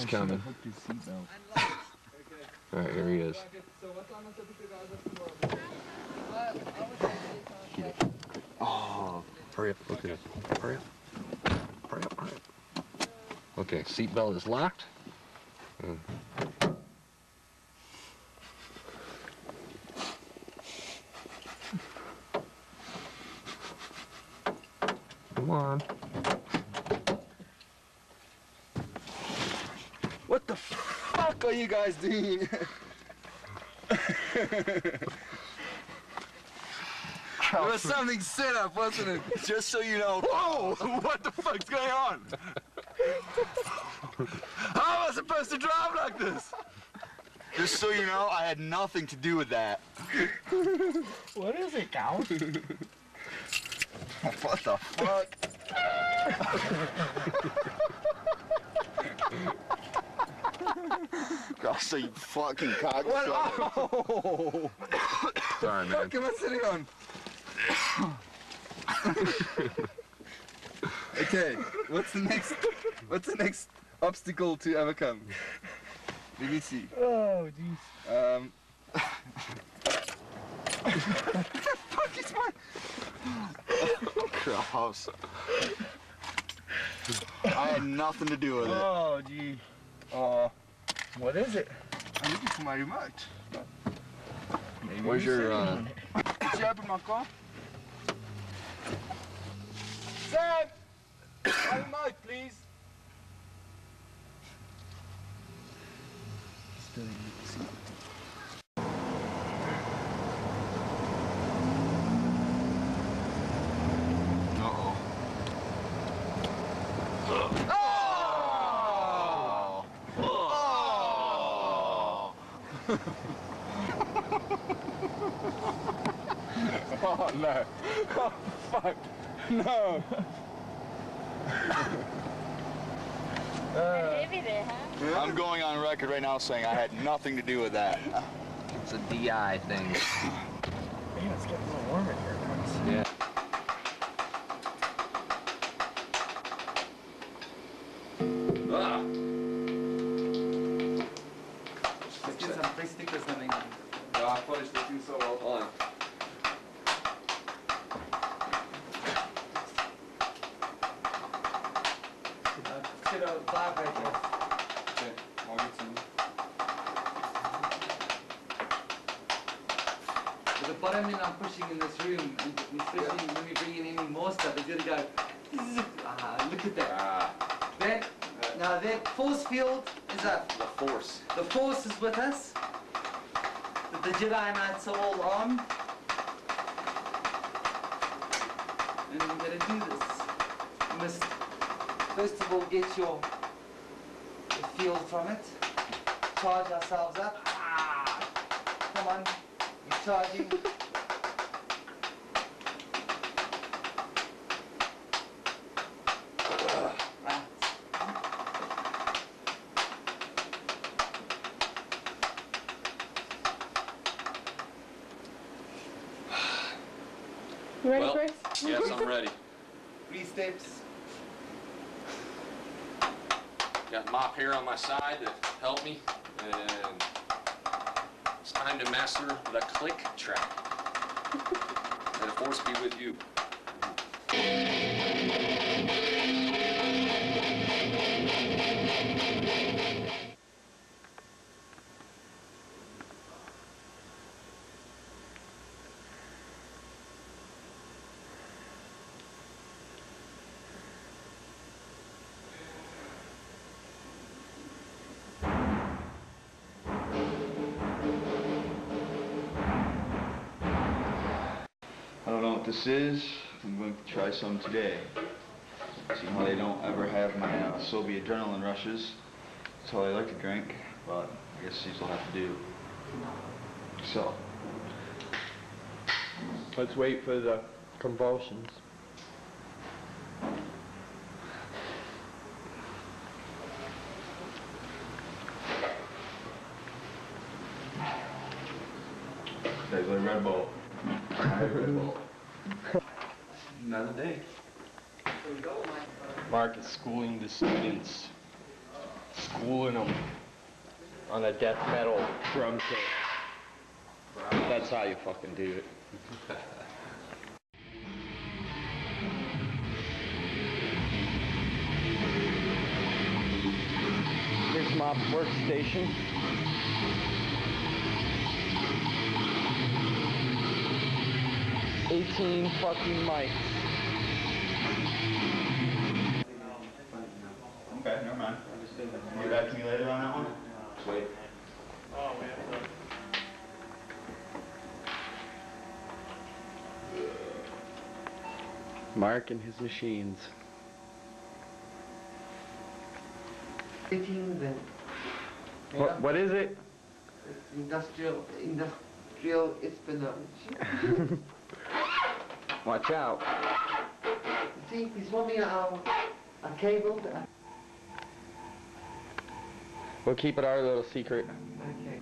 He's coming. All right, here he is. Oh, hurry up, it. Hurry up. Hurry up, hurry up. Okay, seatbelt is locked. And Come on. What the fuck are you guys doing? There was something set up, wasn't it? Just so you know. Whoa! Oh, what the fuck's going on? How am I supposed to drive like this? Just so you know, I had nothing to do with that. What is it, Count? What the fuck? Gosh, you fucking cocksucker. Oh! Sorry, man. What am I sitting on? okay, what's the next? What's the next obstacle to overcome? BBC. Oh, jeez. Um. fuck is my? Gross. I had nothing to do with it. Oh, gee. Oh, What is it? I'm looking for my remote. Maybe Where's your, uh. Did you open my car? Sam! My remote, please. Uh-oh. Oh! Oh! Oh no. Oh fuck. No. Heavy there, huh? I'm going on record right now saying I had nothing to do with that. It's a DI thing. Man, it's getting a little warm in here, guys. Yeah. Some free stickers coming. Ja, voll, ich bin so on. Get a vibrator. Okay, I'll get some. But the bottom end I'm pushing in this room, and especially when we bring in any more stuff, it's gonna go. Ah, look at that. Ah, That now that force field is up. the force. The force is with us. The, the Jedi Knights all armed. And we're gonna do this. You must first of all get your the feel from it. Charge ourselves up. Ah, come on. You're charging. You ready, Well, Chris? Yes, I'm ready. Three steps. Got mop here on my side to help me, and it's time to master the click track. May the force be with you. This is. I'm going to try some today. See how they don't ever have my uh, Soviet adrenaline rushes. That's all I like to drink, but I guess these will have to do. So, Let's wait for the convulsions. guys like Red Bull. I have Red Bull. Another day. Mark is schooling the students. schooling them on a death metal drum kit. That's how you fucking do it. Here's my workstation. Eighteen fucking mics. Okay, never mind. Get back to me later on that one? Wait. Oh wait. Mark and his machines. Fittings and What, what is it? industrial, industrial espionage. Watch out. See, he's wanting a, um, a cable. that- We'll keep it our little secret. Okay.